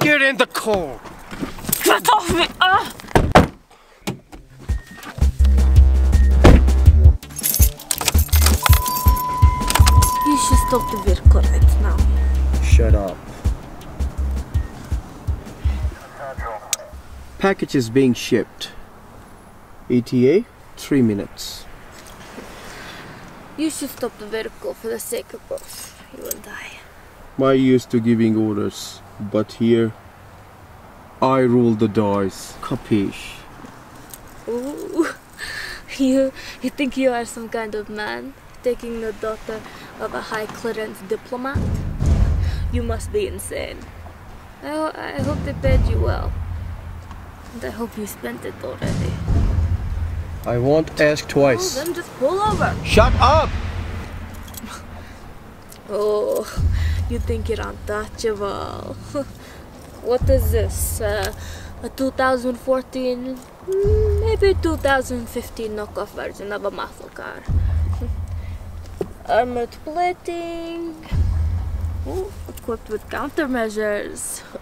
Get in the car. Get off me! Ah! You should stop the vehicle right now. Shut up. Package is being shipped. ETA, three minutes. You should stop the vehicle for the sake of both you and I. My used to giving orders, but here I rule the dice. Capiche? Ooh. You, you think you are some kind of man, taking the daughter of a high clearance diplomat? You must be insane. I, ho- I hope they paid you well. And I hope you spent it already. I won't ask twice. then just pull over. Shut up! Oh, you think you're untouchable. what is this? Uh, a 2014, mm, maybe 2015 knockoff version of a muscle car. Armored plating. Ooh, equipped with countermeasures.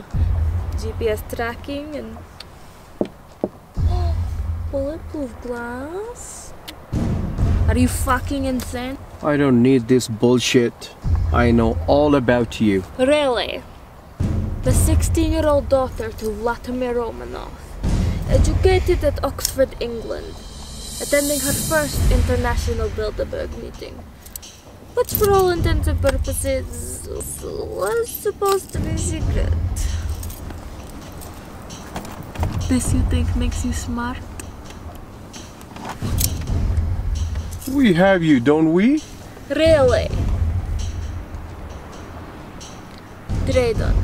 GPS tracking and bulletproof glass. Are you fucking insane? I don't need this bullshit. I know all about you. Really? The 16 year old daughter to Vladimir Romanov, educated at Oxford, England, attending her first international Bilderberg meeting, which for all intents and purposes was supposed to be secret. This you think makes you smart? We have you, don't we? Really? Dredon.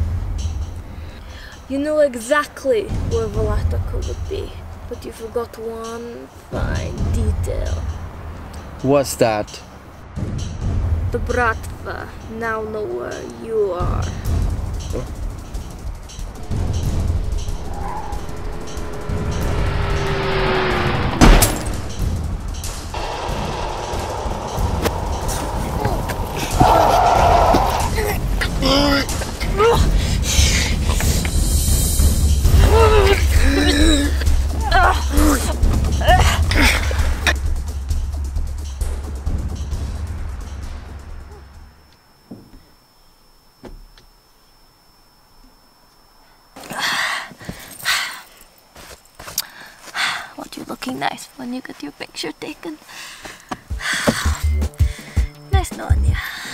You know exactly where Velatoko would be, but you forgot one fine detail. What's that? The Bratva now know where you are. What looking nice when you get your picture taken. nice knowing ya.